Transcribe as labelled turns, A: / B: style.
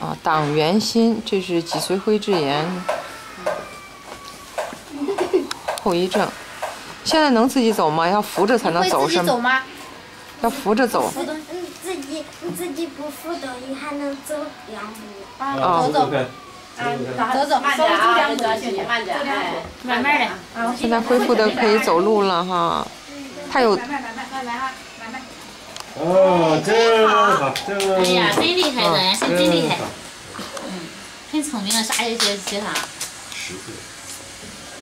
A: 啊，党员心，这是脊髓灰质炎后遗症。现在能自己走吗？要扶着才能走是吗？
B: 吗？
A: 要扶着走。
C: 扶动，嗯，自己你自己不扶动，你还能走两步。
B: 啊，走走，走走，
D: 慢点啊，慢点，哎，
B: 慢慢的。
A: 现在恢复的可以走路了哈。他有
B: 慢慢慢慢慢慢哈，慢慢。
E: 哦，真好，真好。
D: 哎呀，真厉害，这人是真厉害
E: 嗯，
D: 很聪明啊，啥也学学啥。
E: 十岁。